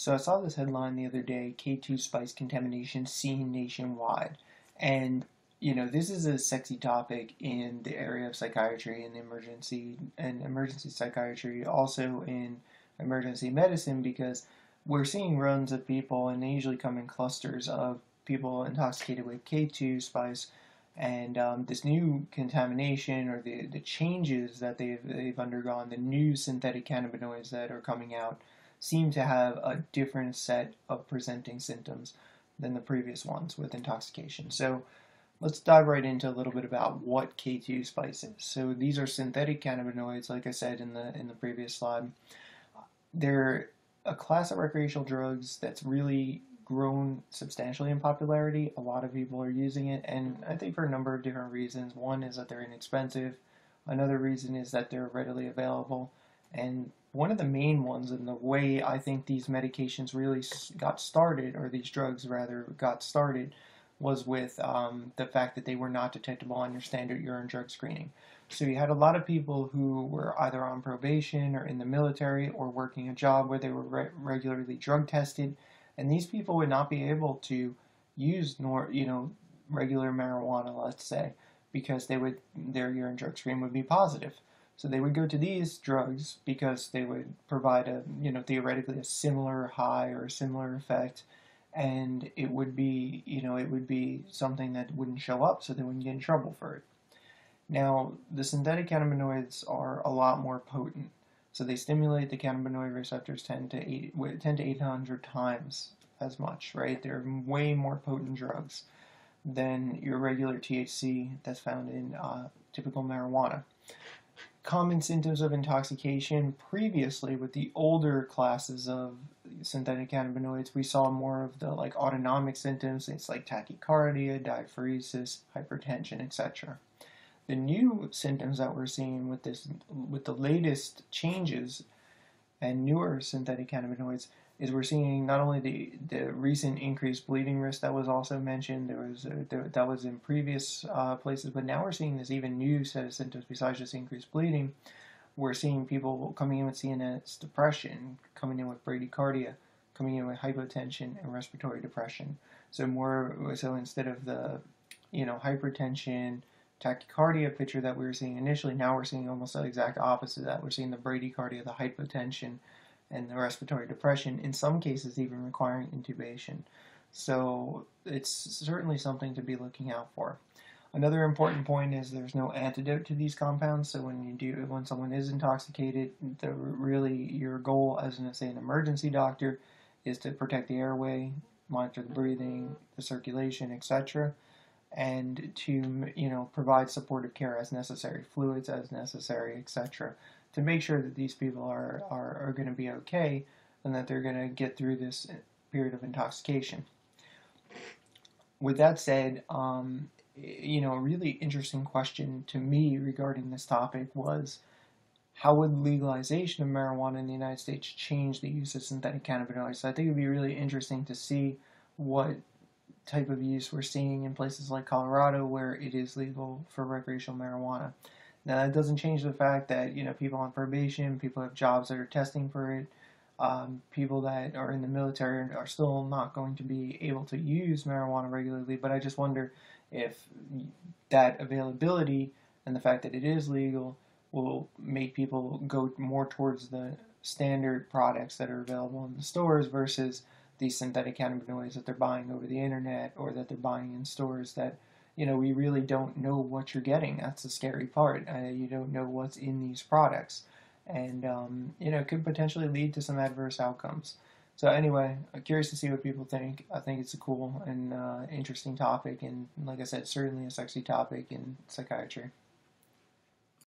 So I saw this headline the other day, K2 spice contamination seen nationwide. And you know, this is a sexy topic in the area of psychiatry and emergency and emergency psychiatry, also in emergency medicine because we're seeing runs of people and they usually come in clusters of people intoxicated with K2 spice and um, this new contamination or the, the changes that they've, they've undergone, the new synthetic cannabinoids that are coming out seem to have a different set of presenting symptoms than the previous ones with intoxication. So let's dive right into a little bit about what K2 spice is. So these are synthetic cannabinoids, like I said in the in the previous slide. They're a class of recreational drugs that's really grown substantially in popularity. A lot of people are using it, and I think for a number of different reasons. One is that they're inexpensive. Another reason is that they're readily available. And one of the main ones, and the way I think these medications really got started, or these drugs rather got started, was with um, the fact that they were not detectable on your standard urine drug screening. So you had a lot of people who were either on probation or in the military or working a job where they were re regularly drug tested, and these people would not be able to use nor you know regular marijuana, let's say, because they would their urine drug screen would be positive. So they would go to these drugs because they would provide a, you know, theoretically a similar high or a similar effect, and it would be, you know, it would be something that wouldn't show up, so they wouldn't get in trouble for it. Now, the synthetic cannabinoids are a lot more potent, so they stimulate the cannabinoid receptors 10 to 8, 10 to 800 times as much, right? They're way more potent drugs than your regular THC that's found in uh, typical marijuana common symptoms of intoxication previously with the older classes of synthetic cannabinoids we saw more of the like autonomic symptoms it's like tachycardia diaphoresis hypertension etc the new symptoms that we're seeing with this with the latest changes and newer synthetic cannabinoids is we're seeing not only the, the recent increased bleeding risk that was also mentioned, there was a, there, that was in previous uh, places, but now we're seeing this even new set of symptoms besides just increased bleeding. We're seeing people coming in with CNS depression, coming in with bradycardia, coming in with hypotension and respiratory depression. So more so instead of the you know hypertension, tachycardia picture that we were seeing initially, now we're seeing almost the exact opposite of that. We're seeing the bradycardia, the hypotension, and the respiratory depression, in some cases even requiring intubation. So it's certainly something to be looking out for. Another important point is there's no antidote to these compounds. So when you do, when someone is intoxicated, the really your goal as an say an emergency doctor is to protect the airway, monitor the breathing, the circulation, etc., and to you know provide supportive care as necessary, fluids as necessary, etc to make sure that these people are, are, are going to be okay and that they're going to get through this period of intoxication. With that said, um, you know, a really interesting question to me regarding this topic was how would legalization of marijuana in the United States change the use of synthetic cannabinoids? So I think it would be really interesting to see what type of use we're seeing in places like Colorado where it is legal for recreational marijuana. Now that doesn't change the fact that you know people on probation, people have jobs that are testing for it, um, people that are in the military are still not going to be able to use marijuana regularly. But I just wonder if that availability and the fact that it is legal will make people go more towards the standard products that are available in the stores versus these synthetic cannabinoids that they're buying over the internet or that they're buying in stores that you know, we really don't know what you're getting. That's the scary part. Uh, you don't know what's in these products. And, um, you know, it could potentially lead to some adverse outcomes. So anyway, I'm curious to see what people think. I think it's a cool and uh, interesting topic, and like I said, certainly a sexy topic in psychiatry.